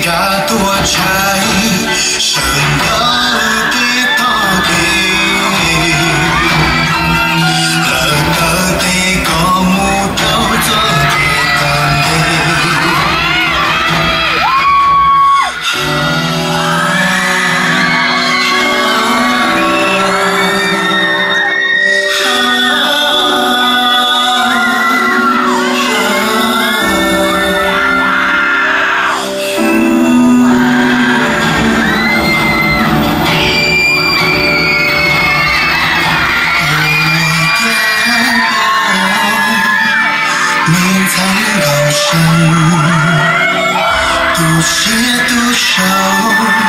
got to watch. 情多谢多少